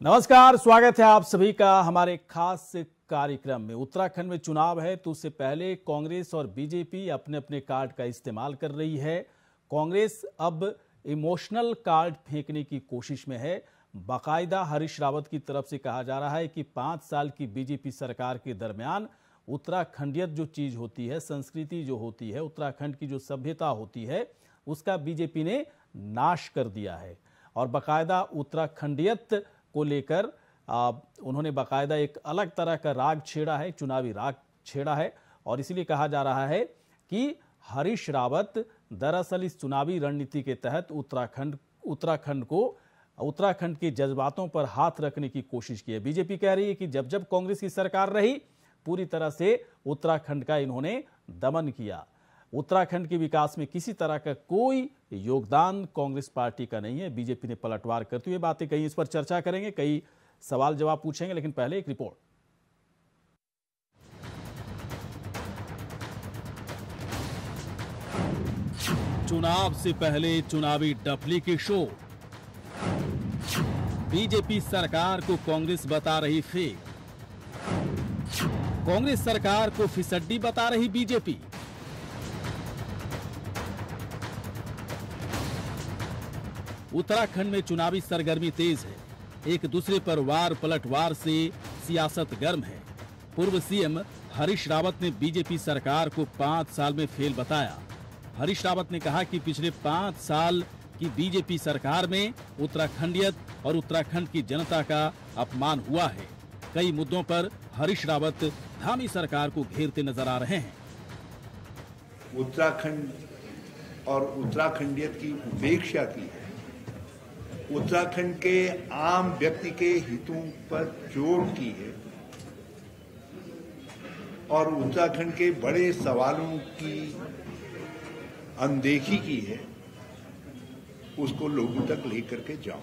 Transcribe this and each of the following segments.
नमस्कार, स्वागत है आप सभी का हमारे खास कार्यक्रम में। उत्तराखंड में चुनाव है तो उससे पहले कांग्रेस और बीजेपी अपने अपने कार्ड का इस्तेमाल कर रही है। कांग्रेस अब इमोशनल कार्ड फेंकने की कोशिश में है। बाकायदा हरीश रावत की तरफ़ से कहा जा रहा है कि पाँच साल की बीजेपी सरकार के दरमियान उत्तराखंडियत जो चीज़ होती है, संस्कृति जो होती है, उत्तराखंड की जो सभ्यता होती है, उसका बीजेपी ने नाश कर दिया है। और बाकायदा उत्तराखंडियत को लेकर उन्होंने बाकायदा एक अलग तरह का राग छेड़ा है चुनावी राग छेड़ा है और इसलिए कहा जा रहा है कि हरीश रावत दरअसल इस चुनावी रणनीति के तहत उत्तराखंड उत्तराखंड को, उत्तराखंड के जज्बातों पर हाथ रखने की कोशिश की है। बीजेपी कह रही है कि जब जब कांग्रेस की सरकार रही, पूरी तरह से उत्तराखंड का इन्होंने दमन किया। उत्तराखंड के विकास में किसी तरह का कोई योगदान कांग्रेस पार्टी का नहीं है। बीजेपी ने पलटवार करते हुए बातें कही, इस पर चर्चा करेंगे, कई सवाल जवाब पूछेंगे, लेकिन पहले एक रिपोर्ट। चुनाव से पहले चुनावी डफली के शो। बीजेपी सरकार को कांग्रेस बता रही फेक कांग्रेस सरकार को फिसड्डी बता रही बीजेपी। उत्तराखंड में चुनावी सरगर्मी तेज है। एक दूसरे पर वार पलटवार से सियासत गर्म है। पूर्व सीएम हरीश रावत ने बीजेपी सरकार को पाँच साल में फेल बताया। हरीश रावत ने कहा कि पिछले पाँच साल की बीजेपी सरकार में उत्तराखंडियत और उत्तराखंड की जनता का अपमान हुआ है। कई मुद्दों पर हरीश रावत धामी सरकार को घेरते नज़र आ रहे हैं। उत्तराखंड और उत्तराखंडियत की उपेक्षा की है। उत्तराखंड के आम व्यक्ति के हितों पर चोट की है और उत्तराखंड के बड़े सवालों की अनदेखी की है, उसको लोगों तक लेकर के जाओ।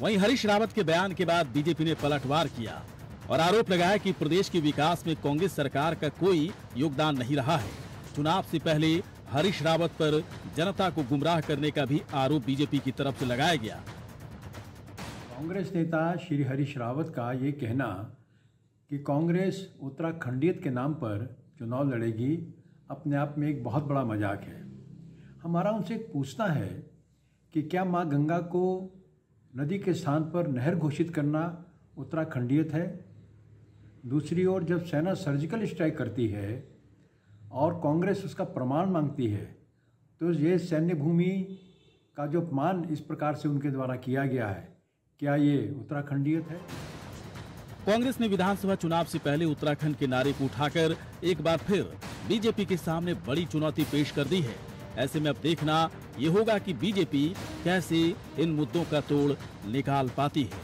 वहीं हरीश रावत के बयान के बाद बीजेपी ने पलटवार किया और आरोप लगाया कि प्रदेश के विकास में कांग्रेस सरकार का कोई योगदान नहीं रहा है। चुनाव से पहले हरीश रावत पर जनता को गुमराह करने का भी आरोप बीजेपी की तरफ़ से लगाया गया। कांग्रेस नेता श्री हरीश रावत का ये कहना कि कांग्रेस उत्तराखंडियत के नाम पर चुनाव लड़ेगी, अपने आप में एक बहुत बड़ा मज़ाक है। हमारा उनसे पूछना है कि क्या माँ गंगा को नदी के स्थान पर नहर घोषित करना उत्तराखंडियत है? दूसरी ओर जब सेना सर्जिकल स्ट्राइक करती है और कांग्रेस उसका प्रमाण मांगती है। तो ये सैन्य भूमि का जो अपमान इस प्रकार से उनके द्वारा किया गया है, क्या ये उत्तराखंडियत है कांग्रेस ने विधानसभा चुनाव से पहले उत्तराखंड के नारे को उठाकर एक बार फिर बीजेपी के सामने बड़ी चुनौती पेश कर दी है। ऐसे में अब देखना ये होगा कि बीजेपी कैसे इन मुद्दों का तोड़ निकाल पाती है।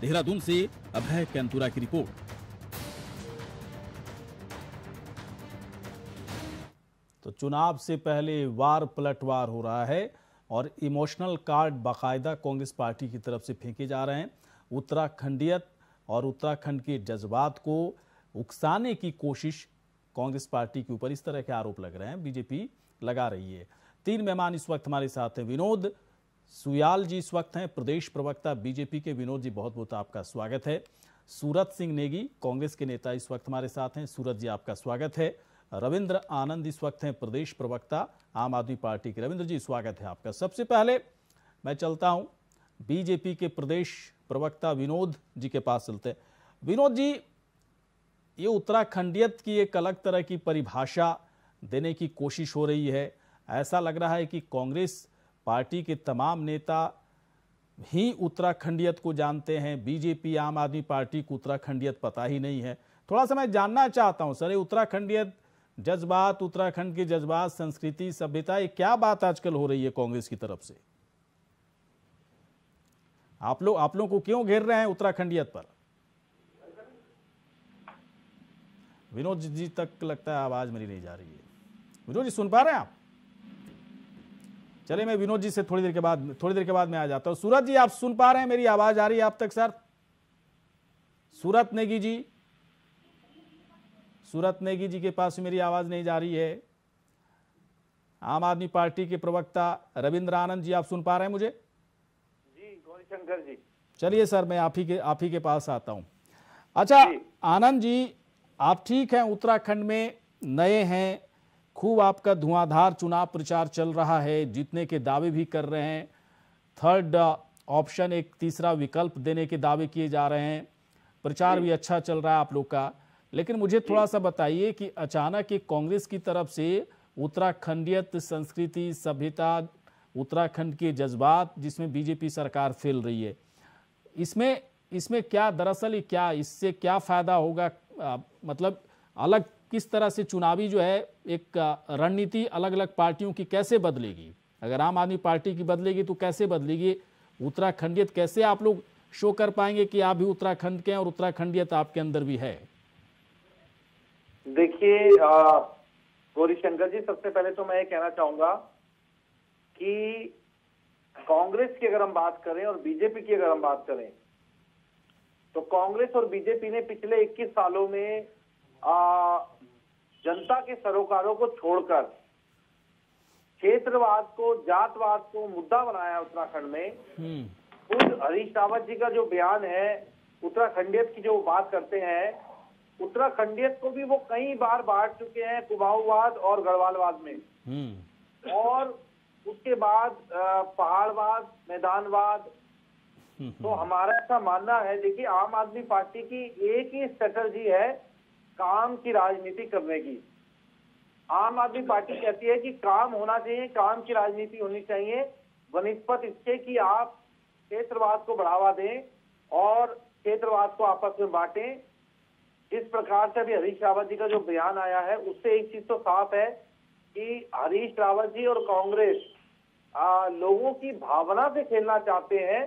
देहरादून से अभय कैंतुरा की रिपोर्ट। चुनाव से पहले वार पलटवार हो रहा है और इमोशनल कार्ड बाकायदा कांग्रेस पार्टी की तरफ़ से फेंके जा रहे हैं। उत्तराखंडियत और उत्तराखंड के जज्बात को उकसाने की कोशिश कांग्रेस पार्टी के ऊपर इस तरह के आरोप लग रहे हैं। बीजेपी लगा रही है। तीन मेहमान इस वक्त हमारे साथ हैं। विनोद सुयाल जी इस वक्त हैं। प्रदेश प्रवक्ता बीजेपी के। विनोद जी, बहुत बहुत आपका स्वागत है। सूरत सिंह नेगी, कांग्रेस के नेता इस वक्त हमारे साथ हैं। सूरत जी, आपका स्वागत है। रविंद्र आनंद इस वक्त हैं प्रदेश प्रवक्ता, आम आदमी पार्टी के। रविंद्र जी, स्वागत है आपका। सबसे पहले मैं चलता हूँ बीजेपी के प्रदेश प्रवक्ता विनोद जी के पास चलते विनोद जी, ये उत्तराखंडियत की एक अलग तरह की परिभाषा देने की कोशिश हो रही है। ऐसा लग रहा है कि कांग्रेस पार्टी के तमाम नेता ही उत्तराखंडियत को जानते हैं। बीजेपी, आम आदमी पार्टी को उत्तराखंडियत पता ही नहीं है। थोड़ा सा मैं जानना चाहता हूँ, सर, ये उत्तराखंडियत जज्बात, उत्तराखंड के जज्बात, संस्कृति, सभ्यता, ये क्या बात आजकल हो रही है कांग्रेस की तरफ़ से? आप लोग, आप लोगों को क्यों घेर रहे हैं उत्तराखंडियत पर? विनोद जी तक लगता है आवाज़ मेरी नहीं जा रही है। विनोद जी, सुन पा रहे हैं आप? चले मैं विनोद जी से थोड़ी देर के बाद, थोड़ी देर के बाद मैं आ जाता हूँ। सूरज जी, आप सुन पा रहे हैं मेरी आवाज़ आ रही है आप तक, सर? सूरत नेगी जी सूरत नेगी जी के पास मेरी आवाज़ नहीं जा रही है। आम आदमी पार्टी के प्रवक्ता रविंद्र आनंद जी आप सुन पा रहे हैं मुझे? शंकर जी। चलिए सर मैं आप ही के आप ही के पास आता हूँ। अच्छा जी। आनंद जी आप ठीक हैं? उत्तराखंड में नए हैं। खूब आपका धुआंधार चुनाव प्रचार चल रहा है। जीतने के दावे भी कर रहे हैं। थर्ड ऑप्शन एक तीसरा विकल्प देने के दावे किए जा रहे हैं। प्रचार भी अच्छा चल रहा है आप लोग का। लेकिन मुझे थोड़ा सा बताइए कि अचानक एक कांग्रेस की तरफ़ से उत्तराखंडियत संस्कृति सभ्यता उत्तराखंड के जज्बात जिसमें बीजेपी सरकार फैल रही है इसमें इसमें क्या दरअसल क्या इससे क्या फ़ायदा होगा? आ, मतलब अलग किस तरह से चुनावी जो है एक रणनीति अलग अलग पार्टियों की कैसे बदलेगी? अगर आम आदमी पार्टी की बदलेगी तो कैसे बदलेगी? उत्तराखंडियत कैसे आप लोग शो कर पाएँगे कि आप भी उत्तराखंड के हैं और उत्तराखंडियत आपके अंदर भी है? देखिए आ, गौरी शंकर जी सबसे पहले तो मैं ये कहना चाहूँगा कि कांग्रेस की अगर हम बात करें और बीजेपी की अगर हम बात करें तो कांग्रेस और बीजेपी ने पिछले 21 सालों में आ, जनता के सरोकारों को छोड़कर क्षेत्रवाद को जातवाद को मुद्दा बनाया उत्तराखंड में। हम्म। खुद हरीश रावत जी का जो बयान है उत्तराखंडियत की जो बात करते हैं उत्तराखंडियत को भी वो कई बार बांट चुके हैं कुमाऊवाद और गढ़वालवाद में। हम्म। और उसके बाद पहाड़वाद मैदानवाद। तो हमारा ऐसा मानना है देखिए आम आदमी पार्टी की एक ही स्ट्रेटर्जी है काम की राजनीति करने की। आम आदमी पार्टी कहती है कि काम होना चाहिए काम की राजनीति होनी चाहिए। वनिस्पत इसके कि आप क्षेत्रवाद को बढ़ावा दें और क्षेत्रवाद को आपस में बांटें। जिस प्रकार से अभी हरीश रावत जी का जो बयान आया है उससे एक चीज़ तो साफ़ है कि हरीश रावत जी और कांग्रेस लोगों की भावना से खेलना चाहते हैं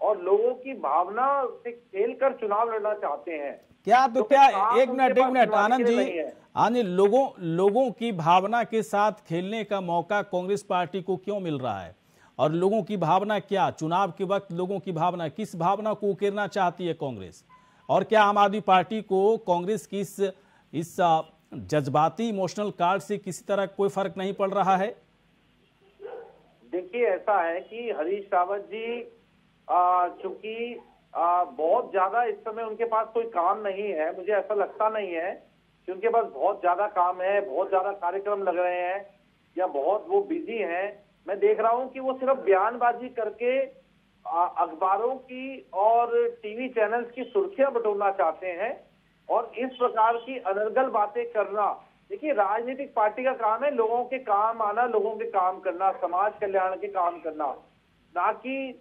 और लोगों की भावना से खेलकर चुनाव लड़ना चाहते हैं। क्या तो तो क्या एक मिनट एक मिनट आनंद जी। आनंद लोगों लोगों की भावना के साथ खेलने का मौका कांग्रेस पार्टी को क्यों मिल रहा है? और लोगों की भावना क्या? चुनाव के वक्त लोगों की भावना किस भावना को उकेरना चाहती है कांग्रेस? और क्या आम आदमी पार्टी को कांग्रेस की इस इस जज्बाती इमोशनल कार्ड से किसी तरह कोई फ़र्क नहीं पड़ रहा है? देखिए, ऐसा है कि हरीश रावत जी चूँकि बहुत ज़्यादा इस समय उनके पास कोई काम नहीं है, मुझे ऐसा लगता नहीं है कि उनके पास बहुत ज़्यादा काम है, बहुत ज़्यादा कार्यक्रम लग रहे हैं या बहुत वो बिज़ी हैं। मैं देख रहा हूँ कि वो सिर्फ़ बयानबाजी करके अखबारों की और टीवी चैनल्स की सुर्खियाँ बटोरना चाहते हैं और इस प्रकार की अनर्गल बातें करना। देखिए, राजनीतिक पार्टी का काम है लोगों के काम आना, लोगों के काम करना, समाज कल्याण के काम करना। ना कि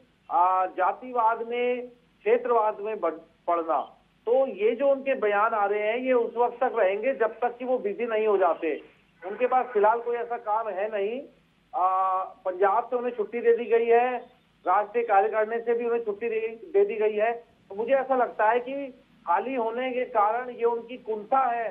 जातिवाद में, क्षेत्रवाद में पड़ना तो ये जो उनके बयान आ रहे हैं, ये उस वक्त तक रहेंगे जब तक कि वो बिज़ी नहीं हो जाते। उनके पास फ़िलहाल कोई ऐसा काम है नहीं। पंजाब से उन्हें छुट्टी दे दी गई है राष्ट्रीय कार्यकारिणी से भी उन्हें छुट्टी दे, दे गई है। तो मुझे ऐसा लगता है कि खाली होने के कारण ये उनकी कुंठा है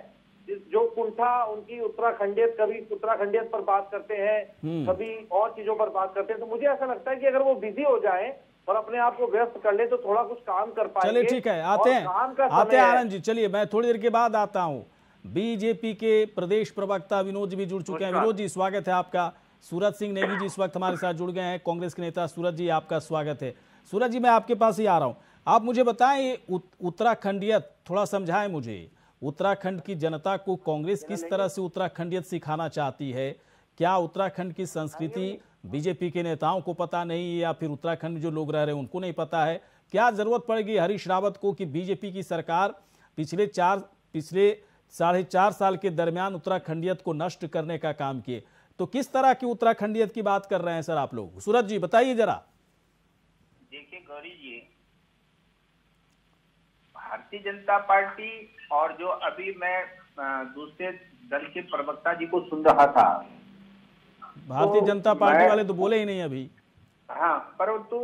जो कुंठा उनकी उत्तराखंडियत कभी उत्तराखंडियत पर बात करते हैं कभी और चीज़ों पर बात करते हैं तो मुझे ऐसा लगता है कि अगर वो बिज़ी हो जाए और अपने आप को व्यस्त कर ले तो थोड़ा कुछ काम कर पाए चलिए ठीक है आते हैं। आते हैं आनंद जी चलिए मैं थोड़ी देर के बाद आता हूँ। बीजेपी के प्रदेश प्रवक्ता विनोद जी भी जुड़ चुके हैं। विनोद जी स्वागत है आपका। सूरज सिंह नेगी जी इस वक्त हमारे साथ जुड़ गए हैं। कांग्रेस के नेता सूरज जी, आपका स्वागत है। सूरज जी, मैं आपके पास ही आ रहा हूँ। आप मुझे बताएँ, ये उत- उत्तराखंडियत थोड़ा समझाएँ मुझे। उत्तराखंड की जनता को कांग्रेस किस तरह से उत्तराखंडियत सिखाना चाहती है? क्या उत्तराखंड की संस्कृति बीजेपी के नेताओं को पता नहीं या फिर उत्तराखंड जो लोग रह रहे हैं उनको नहीं पता है? क्या ज़रूरत पड़ेगी हरीश रावत को कि बीजेपी की सरकार पिछले चार, पिछले साढ़े चार साल के दरमियान उत्तराखंडियत को नष्ट करने का काम किए? तो किस तरह की उत्तराखंडियत की बात कर रहे हैं सर आप लोग? सूरज जी बताइए जरा। देखिए गौरी जी भारतीय जनता पार्टी और जो अभी मैं दूसरे दल के प्रवक्ता जी को सुन रहा था भारतीय तो जनता पार्टी वाले तो बोले ही नहीं अभी। हाँ परंतु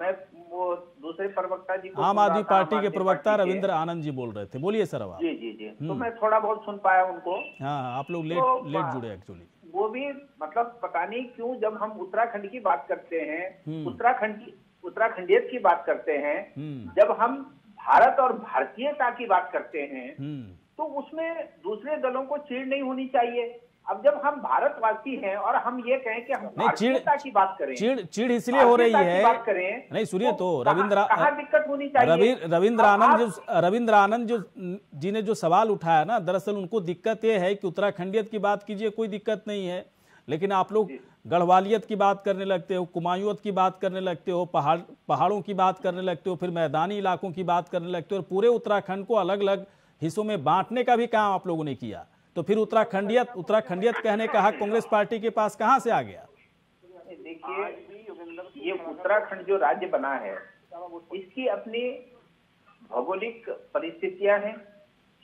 मैं वो दूसरे प्रवक्ता जी को आम आदमी पार्टी के प्रवक्ता रविंद्र आनंद जी बोल रहे थे। बोलिए सर अब जी जी जी। तो मैं थोड़ा बहुत सुन पाया उनको। हाँ आप लोग लेट तो, लेट जुड़े एक्चुअली वो भी मतलब पता नहीं क्यों जब हम उत्तराखंड की बात करते हैं हम्म। उत्तराखंड की उत्तराखंडियत की बात करते हैं हम्म। जब हम भारत और भारतीयता की बात करते हैं हम्म। तो उसमें दूसरे दलों को चीड़ नहीं होनी चाहिए। अब जब हम भारतवासी हैं और हम ये कहें कि हम नहीं, भारतीयता की बात करें चिड़ चिड़ इसलिए हो रही है बात करें नहीं सुनिए तो कहाँ- रविंद्र कहाँ दिक्कत होनी चाहिए? रवि रविंद्र आनंद जो रविंद्र आनंद जो जी ने जो सवाल उठाया ना दरअसल उनको दिक्कत ये है कि उत्तराखंडियत की बात कीजिए कोई दिक्कत नहीं है। लेकिन आप लोग गढ़वालियत की बात करने लगते हो कुमायूत की बात करने लगते हो पहाड़ पहाड़ों की बात करने लगते हो फिर मैदानी इलाकों की बात करने लगते हो और पूरे उत्तराखंड को अलग अलग हिस्सों में बांटने का भी काम आप लोगों ने किया। तो फिर उत्तराखंडियत उत्तराखंडियत कहने का हक कांग्रेस पार्टी के पास कहाँ से आ गया? देखिए ये उत्तराखंड जो राज्य बना है इसकी अपनी भौगोलिक परिस्थितियाँ हैं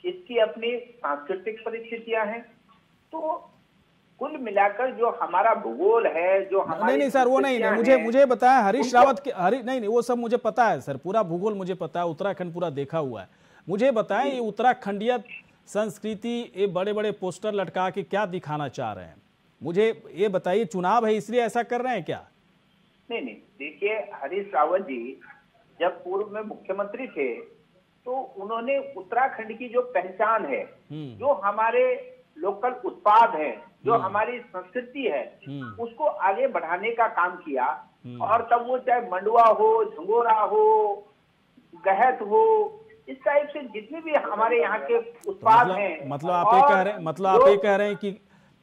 इसकी अपनी सांस्कृतिक परिस्थितियाँ हैं तो कुल मिलाकर जो हमारा भूगोल है जो हमारी नहीं नहीं सर वो नहीं नहीं मुझे मुझे बताया हरीश रावत के हरी नहीं नहीं वो सब मुझे पता है सर पूरा भूगोल मुझे पता है उत्तराखंड पूरा देखा हुआ है। मुझे बताएँ ये उत्तराखंडियत संस्कृति ये बड़े बड़े पोस्टर लटका के क्या दिखाना चाह रहे हैं मुझे ये बताइए चुनाव है इसलिए ऐसा कर रहे हैं क्या नहीं नहीं देखिए हरीश रावत जी जब पूर्व में मुख्यमंत्री थे तो उन्होंने उत्तराखंड की जो पहचान है हम्म। जो हमारे लोकल उत्पाद है जो हमारी संस्कृति है हम्म। उसको आगे बढ़ाने का काम किया और तब वो चाहे मंडुआ हो झंगोरा हो गहत हो इस टाइप से जितने भी हमारे यहाँ के तो उत्पाद मतलब हैं मतलब आप ये कह रहे हैं मतलब आप ये कह रहे हैं कि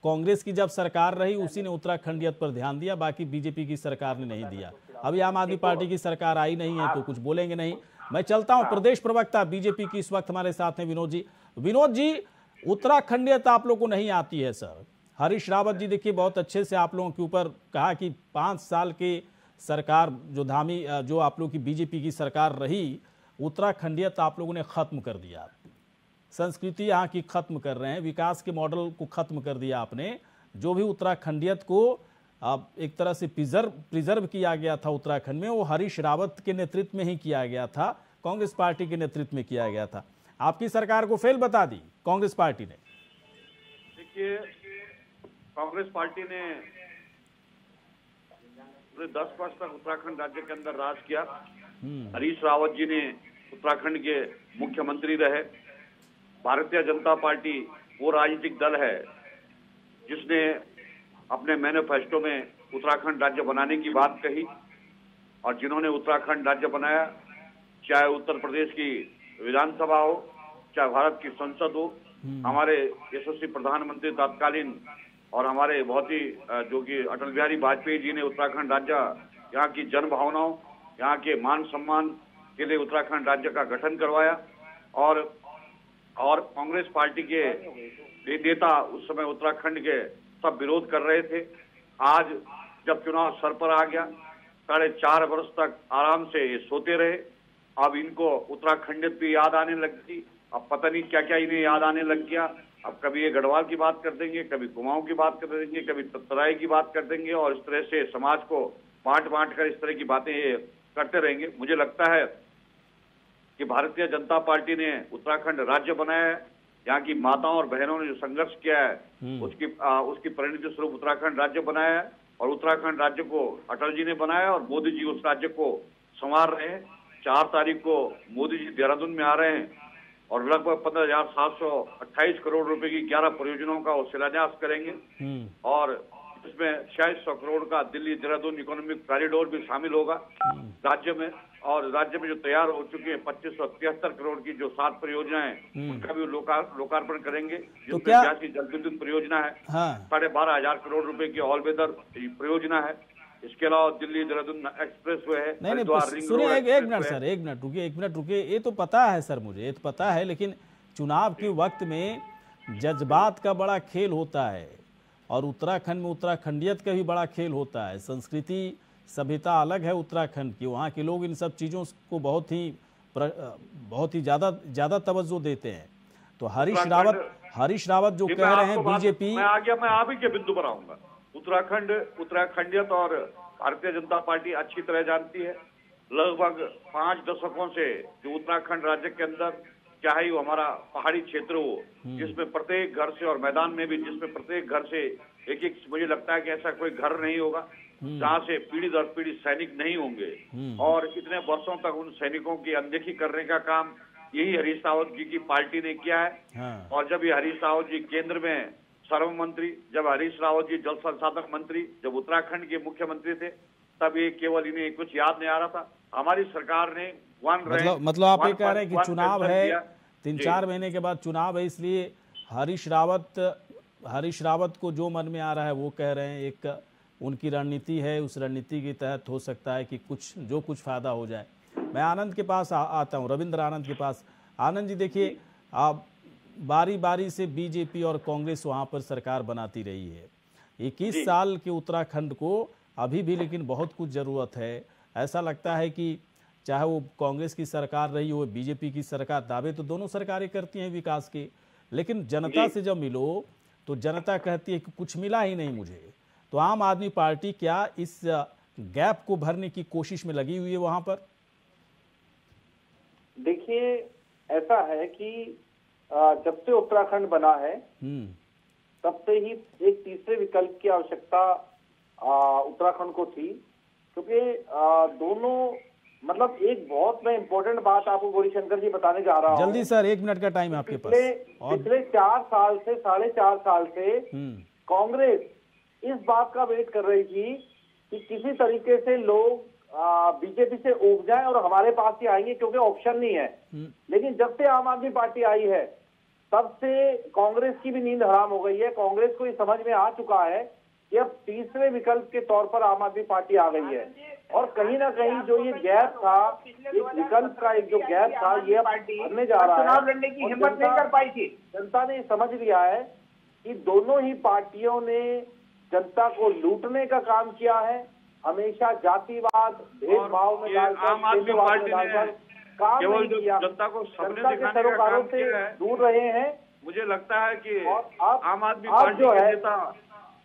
कांग्रेस की जब सरकार रही उसी ने उत्तराखंडियत पर ध्यान दिया बाकी बीजेपी की सरकार ने नहीं दिया। अभी आम आदमी पार्टी की सरकार आई नहीं है तो कुछ बोलेंगे नहीं। मैं चलता हूँ। प्रदेश प्रवक्ता बीजेपी की इस वक्त हमारे साथ हैं विनोद जी। विनोद जी उत्तराखंडियत आप लोग को नहीं आती है सर? हरीश रावत जी देखिए बहुत अच्छे से आप लोगों के ऊपर कहा कि पाँच साल के सरकार जो धामी जो आप लोग की बीजेपी की सरकार रही उत्तराखंडियत आप लोगों ने खत्म कर दिया। संस्कृति यहाँ की खत्म कर रहे हैं विकास के मॉडल को खत्म कर दिया आपने। जो भी उत्तराखंडियत को अब एक तरह से प्रिजर्व प्रिजर्व किया गया था उत्तराखंड में वो हरीश रावत के नेतृत्व में ही किया गया था कांग्रेस पार्टी के नेतृत्व में किया गया था। आपकी सरकार को फेल बता दी कांग्रेस पार्टी ने। देखिए कांग्रेस पार्टी ने पूरे दस वर्ष तक उत्तराखंड राज्य के अंदर राज किया। हरीश रावत जी ने उत्तराखंड के मुख्यमंत्री रहे। भारतीय जनता पार्टी वो राजनीतिक दल है जिसने अपने मैनिफेस्टो में उत्तराखंड राज्य बनाने की बात कही और जिन्होंने उत्तराखंड राज्य बनाया चाहे उत्तर प्रदेश की विधानसभा हो चाहे भारत की संसद हो हमारे यशस्वी प्रधानमंत्री तत्कालीन और हमारे बहुत ही जो कि अटल बिहारी वाजपेयी जी ने उत्तराखंड राज्य यहाँ की जन भावनाओं यहाँ के मान सम्मान के लिए उत्तराखंड राज्य का गठन करवाया और और कांग्रेस पार्टी के नेता उस समय उत्तराखंड के सब विरोध कर रहे थे। आज जब चुनाव सर पर आ गया, साढ़े चार वर्ष तक आराम से ये सोते रहे। अब इनको उत्तराखंड भी याद आने लग गई। अब पता नहीं क्या क्या इन्हें याद आने लग गया। अब कभी ये गढ़वाल की बात कर देंगे, कभी कुमाऊं की बात कर देंगे, कभी तराई की बात कर देंगे और इस तरह से समाज को बांट बांट कर इस तरह की बातें ये करते रहेंगे। मुझे लगता है कि भारतीय जनता पार्टी ने उत्तराखंड राज्य बनाया है यहाँ की माताओं और बहनों ने जो संघर्ष किया है उसकी आ, उसकी परिणति स्वरूप उत्तराखंड राज्य बनाया है और उत्तराखंड राज्य को अटल जी ने बनाया और मोदी जी उस राज्य को संवार रहे हैं। चार तारीख को मोदी जी देहरादून में आ रहे हैं और लगभग पंद्रह हज़ार सात सौ अट्ठाईस करोड़ रुपए की ग्यारह परियोजनाओं का वो शिलान्यास करेंगे। और इसमें छियालीस सौ करोड़ का दिल्ली देहरादून इकोनॉमिक कॉरिडोर भी शामिल होगा राज्य में। और राज्य में जो तैयार हो चुके हैं पच्चीस सौ तिहत्तर करोड़ की जो सात परियोजनाएँ उनका भी लोकार्पण करेंगे। जिसमें क्या- जल विद्युत परियोजना है। हाँ। साढ़े बारह हज़ार करोड़ रुपए की ऑल वेदर परियोजना है। इसके अलावा दिल्ली देहरादून एक्सप्रेस वे है नहीं नहीं सुनिए एक एक मिनट सर एक मिनट रुकिए एक मिनट रुकिए। ये तो पता है सर मुझे ये तो पता है लेकिन चुनाव के वक्त में जज्बात का बड़ा खेल होता है और उत्तराखंड में उत्तराखंडियत का भी बड़ा खेल होता है। संस्कृति सभ्यता अलग है उत्तराखंड की। वहाँ के लोग इन सब चीज़ों को बहुत ही बहुत ही ज़्यादा ज़्यादा तवज्जो देते हैं। तो हरीश रावत हरीश रावत जो कह रहे हैं बीजेपी मैं आ गया मैं आप ही के बिंदु पर आऊँगा। उत्तराखंड उत्तराखंडियत और भारतीय जनता पार्टी अच्छी तरह जानती है। लगभग पाँच दशकों से जो उत्तराखंड राज्य के अंदर चाहे वो हमारा पहाड़ी क्षेत्र हो जिसमें प्रत्येक घर से और मैदान में भी जिसमें प्रत्येक घर से एक एक मुझे लगता है कि ऐसा कोई घर नहीं होगा। जहाँ से पीढ़ी दर पीढ़ी सैनिक नहीं होंगे। और इतने वर्षों तक उन सैनिकों की अनदेखी करने का काम यही हरीश रावत जी की पार्टी ने किया है। हाँ। और जब ये हरीश रावत जी केंद्र में सर्व मंत्री जब हरीश रावत जी जल संसाधन मंत्री जब उत्तराखंड के मुख्यमंत्री थे तब ये केवल इन्हें कुछ याद नहीं आ रहा था। हमारी सरकार ने वन मतलब मतलब आप ये कह रहे हैं कि चुनाव है तीन चार महीने के बाद चुनाव है इसलिए हरीश रावत हरीश रावत को जो मन में आ रहा है वो कह रहे हैं एक उनकी रणनीति है उस रणनीति के तहत हो सकता है कि कुछ जो कुछ फ़ायदा हो जाए। मैं आनंद के पास आ, आता हूँ रविंद्र आनंद के पास। आनंद जी देखिए आप बारी बारी से बीजेपी और कांग्रेस वहाँ पर सरकार बनाती रही है। इक्कीस साल के उत्तराखंड को अभी भी लेकिन बहुत कुछ ज़रूरत है। ऐसा लगता है कि चाहे वो कांग्रेस की सरकार रही हो बीजेपी की सरकार दावे तो दोनों सरकारें करती हैं विकास के। लेकिन जनता से जब मिलो तो जनता कहती है कि कुछ मिला ही नहीं मुझे। तो आम आदमी पार्टी क्या इस गैप को भरने की कोशिश में लगी हुई है वहाँ पर देखिए ऐसा है कि जब से उत्तराखंड बना है हम्म। तब से ही एक तीसरे विकल्प की आवश्यकता उत्तराखंड को थी क्योंकि दोनों मतलब एक बहुत मैं इम्पोर्टेंट बात आपको गौरी शंकर जी बताने जा रहा हूँ जल्दी सर एक मिनट का टाइम आपके पास पिछले चार साल से साढ़े चार साल से हम्म। कांग्रेस इस बात का वेट कर रही थी कि किसी तरीके से लोग बीजेपी से उग जाए और हमारे पास ही आएँगे क्योंकि ऑप्शन नहीं है। हम्म। लेकिन जब से आम आदमी पार्टी आई है तब से कांग्रेस की भी नींद हराम हो गई है। कांग्रेस को ये समझ में आ चुका है कि अब तीसरे विकल्प के तौर पर आम आदमी पार्टी आ गई है। और कहीं ना कहीं जो ये गैप था एक विकल्प का एक जो गैप था ये भरने जा रहा है। चुनाव लड़ने की हिम्मत नहीं कर पाई थी। जनता ने समझ लिया है कि दोनों ही पार्टियों ने जनता को लूटने का काम किया है। हमेशा जातिवाद भेदभाव में आम आदमी पार्टी ने काम नहीं किया। जनता को जनता के सरोकारों से दूर रहे हैं। मुझे लगता है कि आम आदमी पार्टी जो है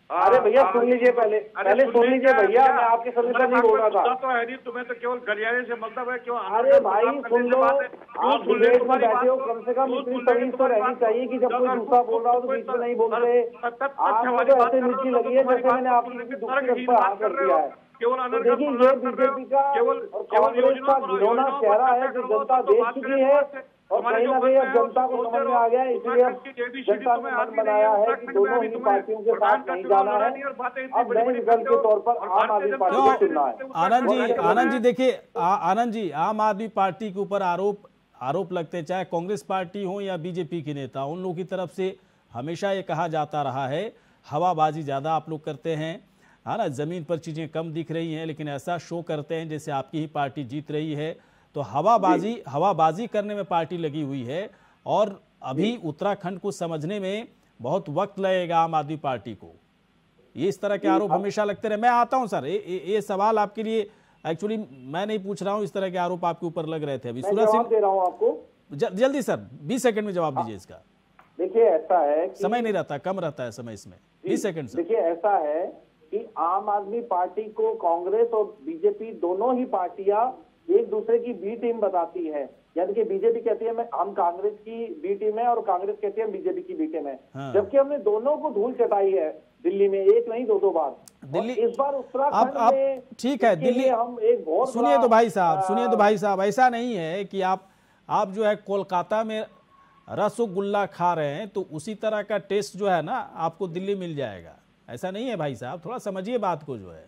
अरे भैया सुन लीजिए पहले। पहले सुन लीजिए भैया मैं आपके समझ पर नहीं बोल रहा था। तो है नहीं तुम्हें तो केवल गलियारे से मतलब है क्यों अरे भाई सुन लो। आप डिबेट में बैठे हो कम से कम इतनी तमीज तो रहनी चाहिए कि जब कोई दूसरा बोल रहा हो तो बीच में नहीं बोलते। आपको तो ऐसे मिर्ची लगी है जैसे मैंने आपकी दूसरी पर हाथ कर दिया है। तो देखिए ये बीजेपी का और कांग्रेस का घिनौना चेहरा है जो जनता देख चुकी है और कहीं ना कहीं अब जनता को समझ में आ गया इसलिए अब जनता ने मन बनाया है कि दोनों ही पार्टियों के साथ नहीं जाना है। अब नए विकल्प के तौर पर आम आदमी पार्टी को चुनना है। आनंद जी आनंद जी देखिए आनंद जी आम आदमी पार्टी के ऊपर आरोप आरोप लगते चाहे कांग्रेस पार्टी हो या बीजेपी के नेता उन लोगों की तरफ़ से हमेशा ये कहा जाता रहा है हवाबाजी ज़्यादा आप लोग करते हैं है ना? ज़मीन पर चीज़ें कम दिख रही हैं लेकिन ऐसा शो करते हैं जैसे आपकी ही पार्टी जीत रही है। तो हवाबाजी हवाबाजी करने में पार्टी लगी हुई है और अभी उत्तराखंड को समझने में बहुत वक्त लगेगा आम आदमी पार्टी को। ये इस तरह के आरोप हमेशा लगते रहे। मैं आता हूँ सर। ये ये सवाल आपके लिए एक्चुअली मैं नहीं पूछ रहा हूँ इस तरह के आरोप आपके ऊपर लग रहे थे अभी। सूरज सिंह दे रहा हूँ आपको। जल्दी सर। बीस सेकंड में जवाब दीजिए इसका। देखिए ऐसा है कि समय नहीं रहता कम रहता है समय इसमें। बीस सेकंड देखिए ऐसा है कि आम आदमी पार्टी को कांग्रेस और बीजेपी दोनों ही पार्टियाँ एक दूसरे की बी टीम बताती है। यानी कि बीजेपी कहती है मैं हम कांग्रेस की बी टीम है और कांग्रेस कहती है बीजेपी की बी टीम है। हाँ। जबकि हमने दोनों को धूल चटाई है दिल्ली में एक नहीं दो दो बार। दिल्ली इस बार उत्तराखंड में ठीक है दिल्ली हम एक बहुत सुनिए तो भाई साहब सुनिए तो भाई साहब ऐसा नहीं है कि आप आप जो है कोलकाता में रसगुल्ला खा रहे हैं तो उसी तरह का टेस्ट जो है ना आपको दिल्ली मिल जाएगा। ऐसा नहीं है भाई साहब थोड़ा समझिए बात को जो है।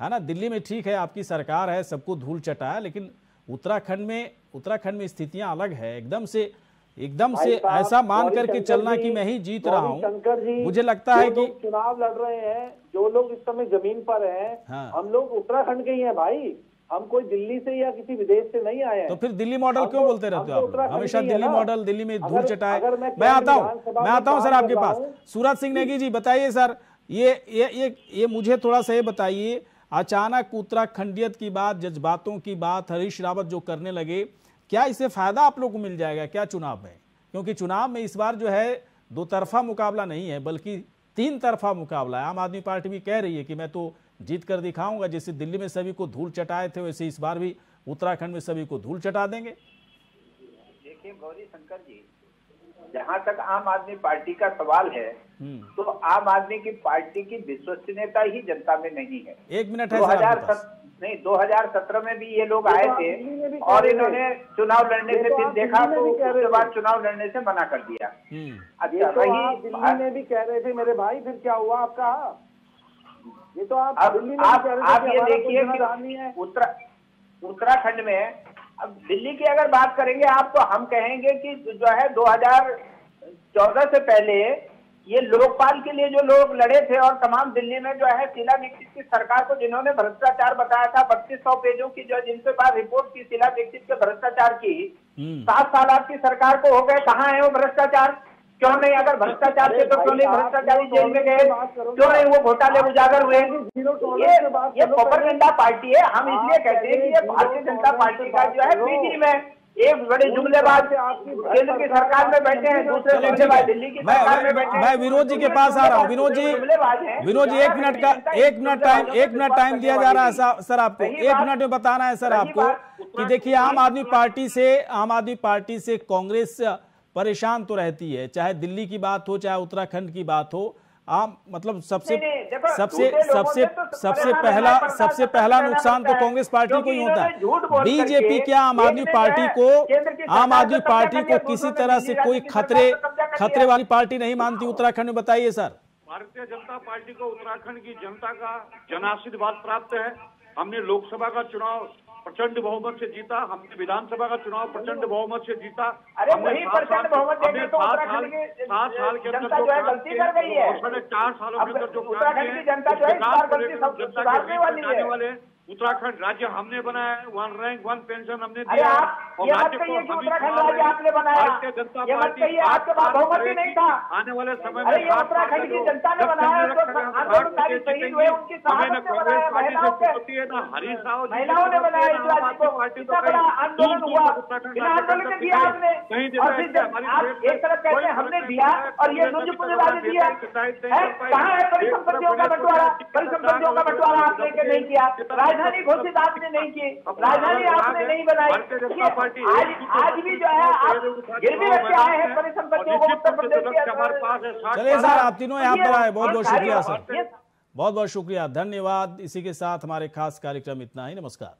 है ना दिल्ली में ठीक है आपकी सरकार है सबको धूल चटाया लेकिन उत्तराखंड में उत्तराखंड में स्थितियाँ अलग है। एकदम से एकदम से ऐसा मान करके चलना कि मैं ही जीत रहा हूँ। मुझे लगता है कि चुनाव लड़ रहे हैं जो लोग इस समय ज़मीन पर हैं हाँ। हम लोग उत्तराखंड के ही हैं भाई। हम कोई दिल्ली से या किसी विदेश से नहीं आए तो फिर दिल्ली मॉडल क्यों बोलते रहते हो आप? हमेशा दिल्ली मॉडल दिल्ली में धूल चटाए। मैं आता हूँ मैं आता हूँ सर आपके पास। सूरज सिंह नेगी जी बताइए सर। ये ये ये मुझे थोड़ा सा ये बताइए अचानक उत्तराखंडियत की बात, जज्बातों की बात, हरीश रावत जो करने लगे, क्या इसे फ़ायदा आप लोग को मिल जाएगा? क्या चुनाव में? क्योंकि चुनाव में इस बार जो है दो तरफा मुकाबला नहीं है, बल्कि तीन तरफा मुकाबला है। आम आदमी पार्टी भी कह रही है कि मैं तो जीत कर दिखाऊँगा, जैसे दिल्ली में सभी को धूल चटाए थे, वैसे इस बार भी उत्तराखंड में सभी को धूल चटा देंगे। देखिए, गौरी शंकर जी जहाँ तक आम आदमी पार्टी का सवाल है हम्म। तो आम आदमी की पार्टी की विश्वसनीयता ही जनता में नहीं है। एक मिनट दो हज़ार नहीं 2017 में भी ये लोग आए थे और इन्होंने चुनाव लड़ने से तो फिर देखा तो उसके बाद चुनाव लड़ने से मना कर दिया। हम्म। अच्छा ये तो दिल्ली में भी कह रहे थे मेरे भाई फिर क्या हुआ आपका? ये तो आप दिल्ली में आप आप ये देखिए उत्तराखंड में अब दिल्ली की अगर बात करेंगे आप तो हम कहेंगे कि जो है 2014 से पहले ये लोकपाल के लिए जो लोग लड़े थे और तमाम दिल्ली में जो है शिला दीक्षित की सरकार को जिन्होंने भ्रष्टाचार बताया था बत्तीस सौ पेजों की जो जिनके बाद रिपोर्ट की शिला दीक्षित के भ्रष्टाचार की हम्म। सात साल आपकी सरकार को हो गए कहाँ है वो भ्रष्टाचार? क्यों नहीं? अगर भ्रष्टाचार थे तो क्यों नहीं? भ्रष्टाचारी जेल में गए। क्यों नहीं? वो घोटाले उजागर हुए। ये ये प्रोपेगेंडा पार्टी है। हम इसलिए कहते हैं कि ये भारतीय जनता पार्टी का जो है बी टीम है एक बड़े जुमलेबाज केंद्र की सरकार में बैठे हैं। दूसरे जुमलेबाज दिल्ली की मैं सरकार में बैठे हैं। मैं विनोद जी के पास आ रहा हूँ। विनोद जी विनोद जी एक मिनट का एक मिनट टाइम एक मिनट टाइम दिया जा रहा है सर आपको। एक मिनट में बताना है सर आपको कि देखिए आम आदमी पार्टी से आम आदमी पार्टी से कांग्रेस परेशान तो रहती है चाहे दिल्ली की बात हो चाहे उत्तराखंड की बात हो। आम मतलब सबसे सबसे सबसे तो सबसे पहला पड़ता है, सबसे सबसे पहला नुकसान तो कांग्रेस पार्टी को ही होता है। बीजेपी क्या आम आदमी पार्टी को आम आदमी पार्टी को किसी तरह से कोई खतरे कर खतरे वाली पार्टी नहीं मानती उत्तराखंड में बताइए सर। भारतीय जनता पार्टी को उत्तराखंड की जनता का जनाशीर्वाद प्राप्त है। हमने लोकसभा का चुनाव प्रचंड बहुमत से जीता हमने विधानसभा का चुनाव प्रचंड बहुमत से जीता अरे हमने वही सात प्रचंड साल- बहुमत देंगे तो सात उत्तराखंड साल की अंदर जनता जो जो है गलती कर गई है। साढ़े चार सालों के अंदर जो जनता जो है इस बार को लेकर वाली है। वाले उत्तराखंड राज्य हमने बनाया है वन रैंक वन पेंशन हमने दिया है। आप और राज्य को ही उत्तराखंड राज्य हैं। आपने बनाया। भारतीय जनता पार्टी आपके पास बहुमत ही नहीं था। आने वाले समय में उत्तराखंड की जनता ने बनाया है, तो है, उनकी कांग्रेस पार्टी से चुनौती है न हरीश राव जी महिलाओं ने बनाया इस राज्य को। पार्टी तो इतना बड़ा आंदोलन हुआ। बिना आंदोलन के दिया आपने। एक तरफ़ कहते हैं हमने दिया और ये लुज अभी दिया है कहाँ है परिसंपत्तियों का बंटवारा परिसंपत्तियों का बंटवारा? आपने के नहीं किया राजधानी घोषित आपने नहीं की। राजधानी आपने नहीं बनाई। आज आज भी जो है आप गिरवी रखे आए हैं परिसंपत्तियों को उत्तर प्रदेश के हमारे पास है साठ चलिए सर आप तीनों यहाँ पर आए बहुत बहुत शुक्रिया सर। बहुत बहुत शुक्रिया धन्यवाद। इसी के साथ हमारे खास कार्यक्रम इतना ही नमस्कार।